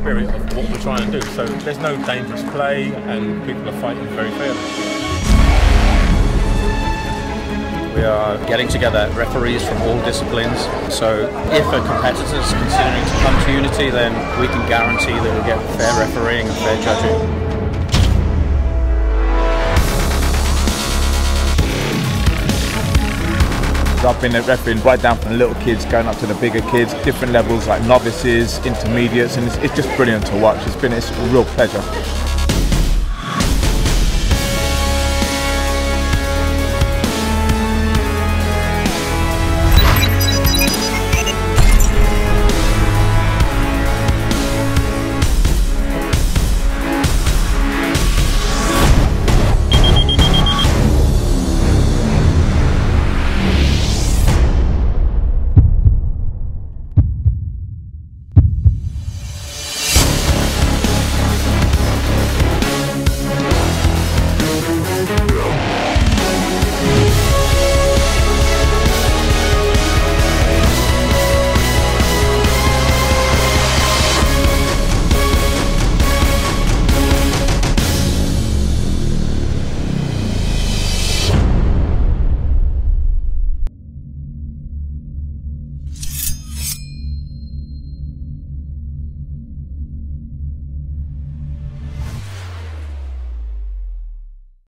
spirit of what we're trying to do. So there's no dangerous play and people are fighting very fairly. We are getting together referees from all disciplines. So if a competitor is considering to come to Unity, then we can guarantee that we'll get fair refereeing and fair judging. I've been refereeing right down from the little kids going up to the bigger kids, different levels like novices, intermediates, and it's, it's just brilliant to watch. It's been it's a real pleasure.